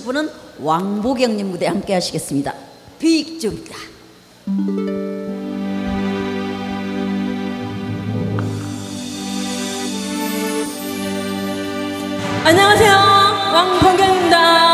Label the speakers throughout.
Speaker 1: 하실 분은 왕보경님 무대 함께 하시겠습니다. 비익주입니다.
Speaker 2: 안녕하세요. 왕보경입니다.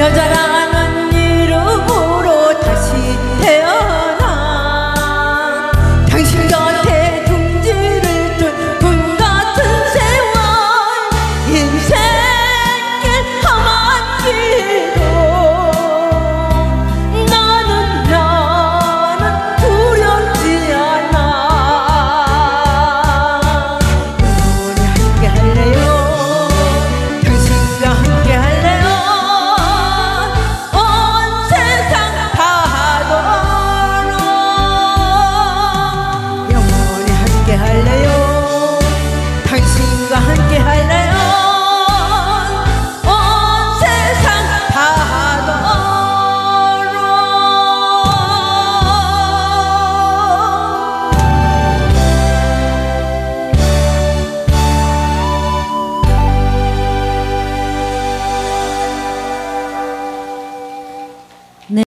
Speaker 2: 여자라는 이름으로 다시 태어난 당신과